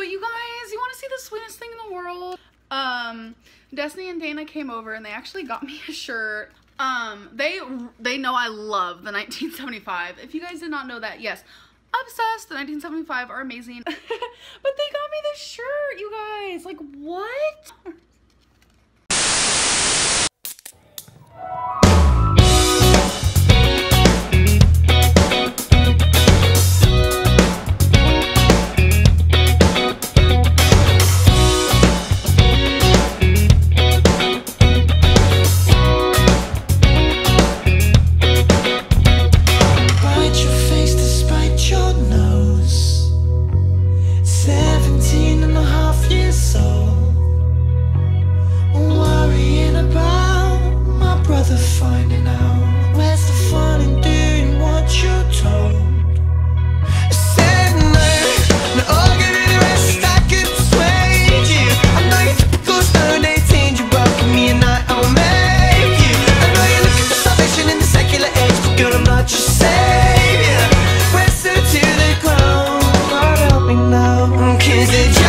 But you guys, you want to see the sweetest thing in the world? Um, Destiny and Dana came over and they actually got me a shirt. Um, they they know I love the 1975. If you guys did not know that, yes, obsessed. The 1975 are amazing. but they got me this shirt, you guys. Like what? Is it